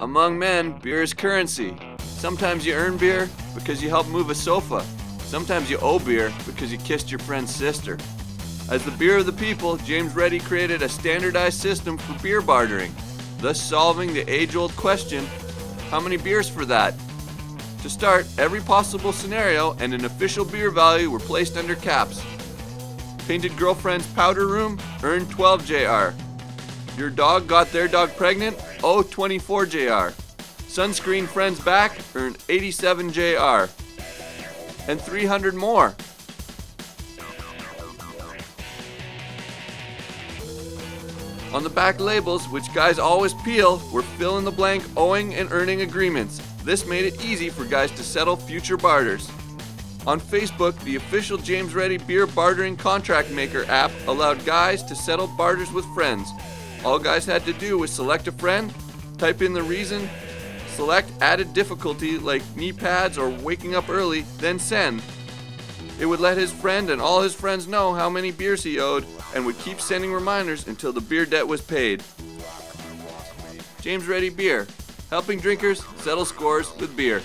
Among men, beer is currency. Sometimes you earn beer because you help move a sofa. Sometimes you owe beer because you kissed your friend's sister. As the beer of the people, James Ready created a standardized system for beer bartering, thus solving the age old question how many beers for that? To start, every possible scenario and an official beer value were placed under caps. Painted girlfriend's powder room earned 12 JR. Your dog got their dog pregnant? Oh, 24 JR. Sunscreen friend's back earned 87 JR. And 300 more. On the back labels, which guys always peel, were fill in the blank owing and earning agreements. This made it easy for guys to settle future barters. On Facebook, the official James Ready Beer Bartering Contract Maker app allowed guys to settle barters with friends. All guys had to do was select a friend, type in the reason, select added difficulty like knee pads or waking up early, then send. It would let his friend and all his friends know how many beers he owed and would keep sending reminders until the beer debt was paid. James Ready Beer, helping drinkers settle scores with beer.